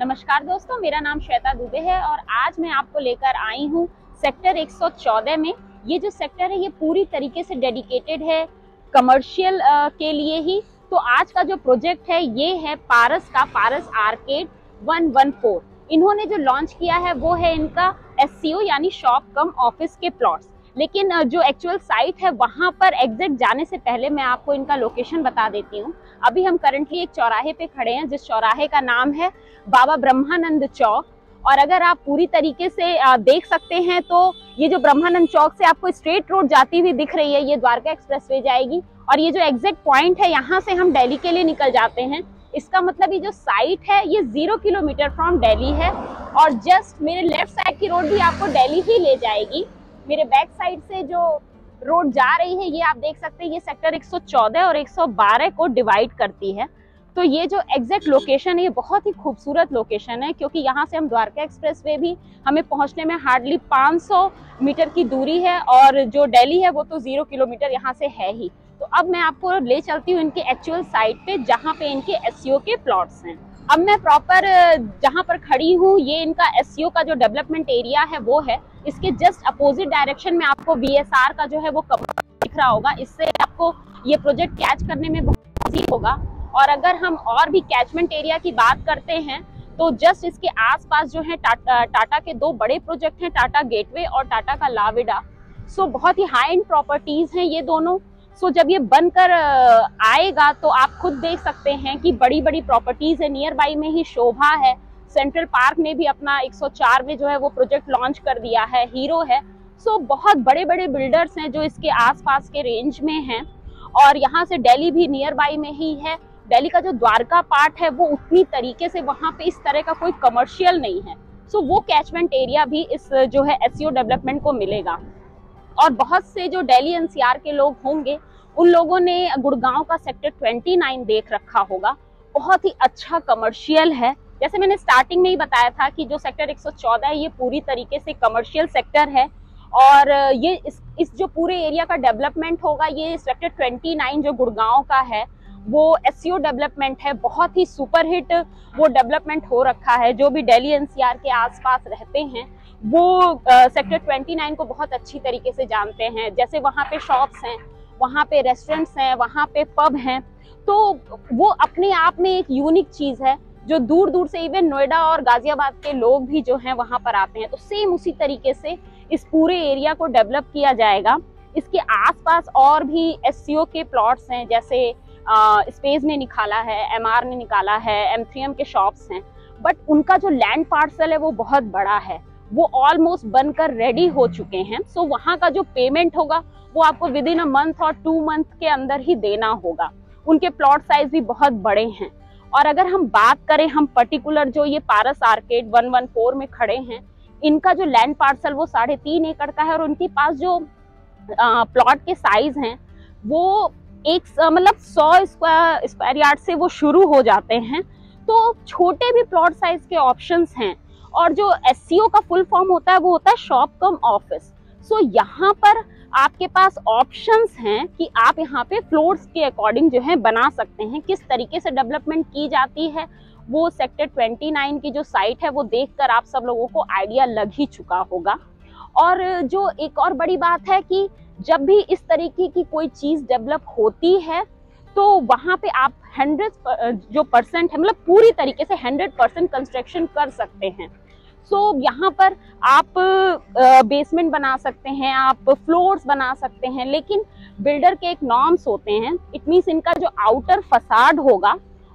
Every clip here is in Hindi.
नमस्कार दोस्तों, मेरा नाम श्वेता दुबे है और आज मैं आपको लेकर आई हूँ सेक्टर 114 में। ये जो सेक्टर है, ये पूरी तरीके से डेडिकेटेड है कमर्शियल के लिए ही। तो आज का जो प्रोजेक्ट है, ये है पारस का, पारस आर्केड 114 इन्होंने जो लॉन्च किया है, वो है इनका एस यानी शॉप कम ऑफ़िस के प्लॉट्स। लेकिन जो एक्चुअल साइट है, वहाँ पर एग्जैक्ट जाने से पहले मैं आपको इनका लोकेशन बता देती हूँ। अभी हम करंटली एक चौराहे पे खड़े हैं, जिस चौराहे का नाम है बाबा ब्रह्मानंद चौक। और अगर आप पूरी तरीके से देख सकते हैं तो ये जो ब्रह्मानंद चौक से आपको स्ट्रेट रोड जाती हुई दिख रही है, ये द्वारका एक्सप्रेस जाएगी। और ये जो एग्जैक्ट पॉइंट है, यहाँ से हम दिल्ली के लिए निकल जाते हैं। इसका मतलब ये जो साइट है, ये ज़ीरो किलोमीटर फ्रॉम दिल्ली है। और जस्ट मेरे लेफ़्ट साइड की रोड भी आपको दिल्ली ही ले जाएगी। मेरे बैक साइड से जो रोड जा रही है, ये आप देख सकते हैं, ये सेक्टर 114 और 112 को डिवाइड करती है। तो ये जो एग्जैक्ट लोकेशन है, ये बहुत ही खूबसूरत लोकेशन है, क्योंकि यहाँ से हम द्वारका एक्सप्रेस वे भी हमें पहुँचने में हार्डली 500 मीटर की दूरी है और जो दिल्ली है, वो तो ज़ीरो किलोमीटर यहाँ से है ही। तो अब मैं आपको ले चलती हूँ इनके एक्चुअल साइट पे, जहाँ पे इनके एस के प्लॉट्स हैं। अब मैं प्रॉपर जहाँ पर खड़ी हूँ, ये इनका एस का जो डेवलपमेंट एरिया है, वो है। इसके जस्ट अपोजिट डायरेक्शन में आपको वी का जो है वो कवर दिख रहा होगा। इससे आपको ये प्रोजेक्ट कैच करने में बहुत होगा। और अगर हम और भी कैचमेंट एरिया की बात करते हैं तो जस्ट इसके आसपास जो है टाटा टाटा के दो बड़े प्रोजेक्ट हैं, टाटा गेटवे और टाटा का लाविडा सो बहुत ही हाई एंड प्रॉपर्टीज़ हैं ये दोनों। सो जब ये बनकर आएगा तो आप खुद देख सकते हैं कि बड़ी बड़ी प्रॉपर्टीज़ है। नियर बाई में ही शोभा है। सेंट्रल पार्क ने भी अपना 104 में जो है वो प्रोजेक्ट लॉन्च कर दिया है हीरो है। सो so, बहुत बड़े बड़े बिल्डर्स हैं जो इसके आसपास के रेंज में हैं और यहाँ से दिल्ली भी नियर बाई में ही है। दिल्ली का जो द्वारका पार्ट है वो उतनी तरीके से वहाँ पे इस तरह का कोई कमर्शियल नहीं है। सो so, वो कैचमेंट एरिया भी इस जो है एस डेवलपमेंट को मिलेगा। और बहुत से जो दिल्ली एनसीआर के लोग होंगे उन लोगों ने गुड़गांव का सेक्टर 29 देख रखा होगा। बहुत ही अच्छा कमर्शियल है। जैसे मैंने स्टार्टिंग में ही बताया था कि जो सेक्टर 114 है ये पूरी तरीके से कमर्शियल सेक्टर है और ये इस, इस जो पूरे एरिया का डेवलपमेंट होगा ये सेक्टर 29 जो गुड़गांव का है वो एस डेवलपमेंट है बहुत ही सुपर हिट वो डेवलपमेंट हो रखा है जो भी दिल्ली एनसीआर के आसपास रहते हैं वो सेक्टर 29 को बहुत अच्छी तरीके से जानते हैं जैसे वहाँ पे शॉप्स हैं वहाँ पे रेस्टोरेंट्स हैं वहाँ पे पब हैं तो वो अपने आप में एक यूनिक चीज़ है जो दूर दूर से इवन नोएडा और गाजियाबाद के लोग भी जो हैं वहाँ पर आते हैं तो सेम उसी तरीके से इस पूरे एरिया को डेवलप किया जाएगा। इसके आसपास और भी एस के प्लॉट्स हैं जैसे स्पेस ने निकाला है एमआर ने निकाला है एम के शॉप्स हैं। बट उनका जो लैंड पार्सल है वो बहुत बड़ा है। वो ऑलमोस्ट बनकर रेडी हो चुके हैं। सो so, वहाँ का जो पेमेंट होगा वो आपको विद इन अ मंथ और टू मंथ के अंदर ही देना होगा। उनके प्लॉट साइज़ भी बहुत बड़े हैं। और अगर हम बात करें हम पर्टिकुलर जो ये पारस आर्केड 114 में खड़े हैं, इनका जो लैंड पार्सल वो साढ़े तीन एकड़ का है और उनके पास जो प्लॉट के साइज़ हैं, वो एक मतलब सौ स्क्वायर स्क्वायर यार्ड से वो शुरू हो जाते हैं। तो छोटे भी प्लॉट साइज़ के ऑप्शंस हैं और जो एससीओ का फुल फॉर्म होता है, वो होता है शॉप कम ऑफ़िस सो यहाँ पर आपके पास ऑप्शंस हैं कि आप यहाँ पे फ्लोर्स के अकॉर्डिंग जो है बना सकते हैं, किस तरीके से डेवलपमेंट की जाती है। वो सेक्टर 29 की जो साइट है, वो देखकर आप सब लोगों को आइडिया लग ही चुका होगा। और जो एक और बड़ी बात है कि जब भी इस तरीके की कोई चीज़ डेवलप होती है तो वहाँ पे आप हंड्रेड जो परसेंट है मतलब पूरी तरीके से हंड्रेड परसेंट कंस्ट्रक्शन कर सकते हैं। सो so, यहाँ पर आप बेसमेंट बना सकते हैं आप फ्लोर्स बना सकते हैं लेकिन बिल्डर के एक नॉर्म्स होते हैं। इट मीन्स इनका जो आउटर फसाड होगा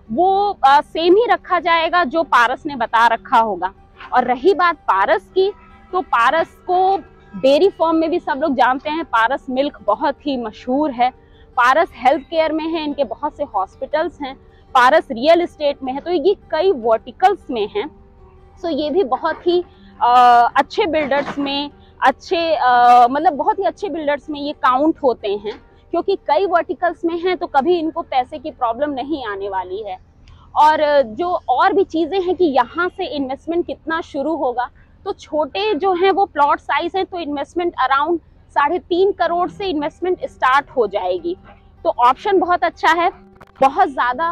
वो सेम ही रखा जाएगा जो पारस ने बता रखा होगा। और रही बात पारस की तो पारस को डेयरी फॉर्म में भी सब लोग जानते हैं पारस मिल्क बहुत ही मशहूर है। पारस हेल्थ केयर में है इनके बहुत से हॉस्पिटल्स हैं। पारस रियल इस्टेट में है तो ये कई वर्टिकल्स में हैं। सो ये भी बहुत ही अच्छे बिल्डर्स में, अच्छे मतलब बहुत ही अच्छे बिल्डर्स में ये काउंट होते हैं। क्योंकि कई वर्टिकल्स में हैं तो कभी इनको पैसे की प्रॉब्लम नहीं आने वाली है। और, जो और भी चीज़ें हैं कि यहाँ से इन्वेस्टमेंट कितना शुरू होगा तो छोटे जो हैं, वो प्लॉट साइज़ हैं तो इन्वेस्टमेंट अराउंड साढ़े तीन करोड़ से इन्वेस्टमेंट स्टार्ट हो जाएगी। तो ऑप्शन बहुत अच्छा है। बहुत ज़्यादा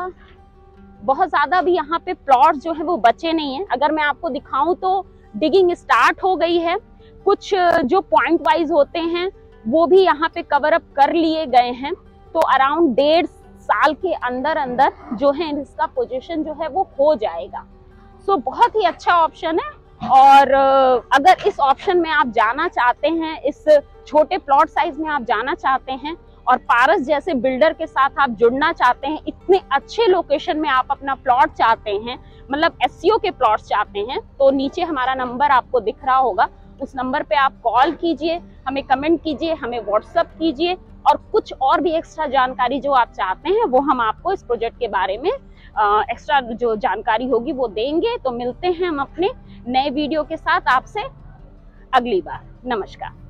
बहुत ज़्यादा भी यहाँ पे प्लॉट जो है वो बचे नहीं है। अगर मैं आपको दिखाऊँ तो डिगिंग स्टार्ट हो गई है। कुछ जो पॉइंट वाइज होते हैं वो भी यहाँ पे कवर अप कर लिए गए हैं। तो अराउंड डेढ़ साल के अंदर अंदर जो है इसका पोजीशन जो है वो हो जाएगा। सो so, बहुत ही अच्छा ऑप्शन है। और अगर इस ऑप्शन में आप जाना चाहते हैं इस छोटे प्लॉट साइज़ में आप जाना चाहते हैं और पारस जैसे बिल्डर के साथ आप जुड़ना चाहते हैं, इतने अच्छे लोकेशन में आप अपना प्लॉट चाहते हैं मतलब एस के प्लॉट चाहते हैं तो नीचे हमारा नंबर आपको दिख रहा होगा। उस नंबर पे आप कॉल कीजिए, हमें कमेंट कीजिए, हमें व्हाट्सअप कीजिए और कुछ और भी एक्स्ट्रा जानकारी जो आप चाहते हैं, वो हम आपको इस प्रोजेक्ट के बारे में एक्स्ट्रा जो जानकारी होगी वो देंगे। तो मिलते हैं हम अपने नए वीडियो के साथ आपसे अगली बार। नमस्कार।